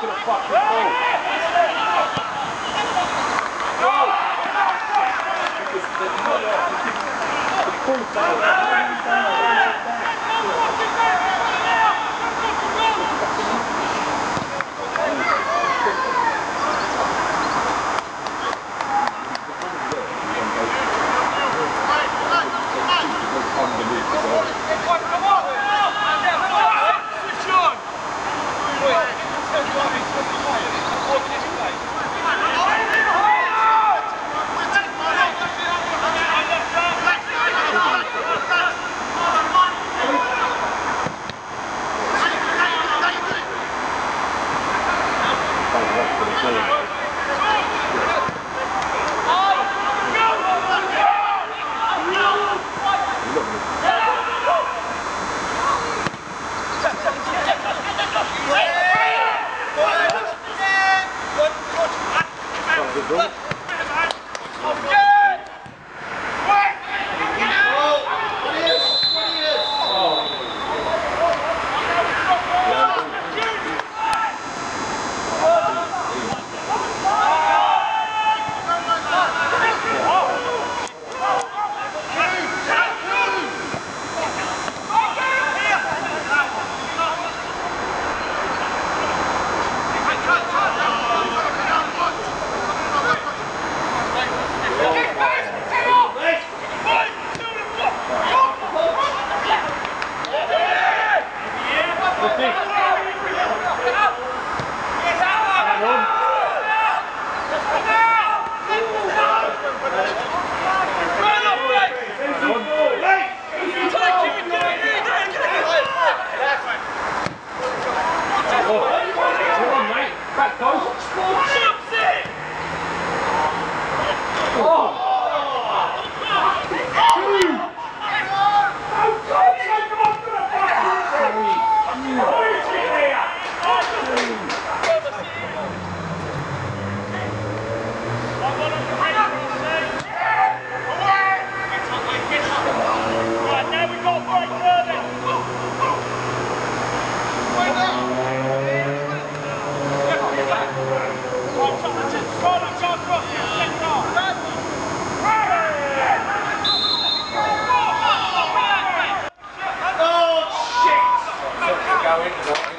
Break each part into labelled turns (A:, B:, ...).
A: to the fucking pole. Go! Because the, the, the, the, the, Pra dois pontos. how into the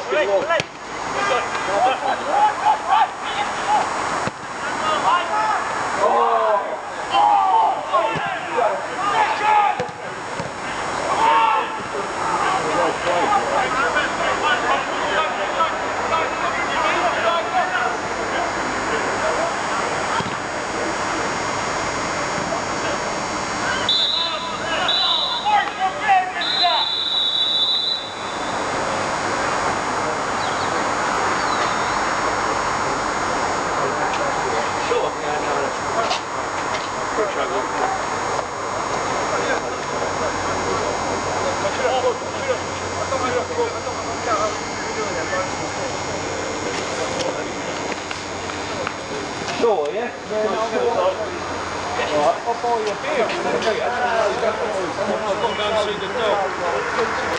A: fucking long. Oh. mooie beer. Ja, dat kan mooie. Dan zit het ook.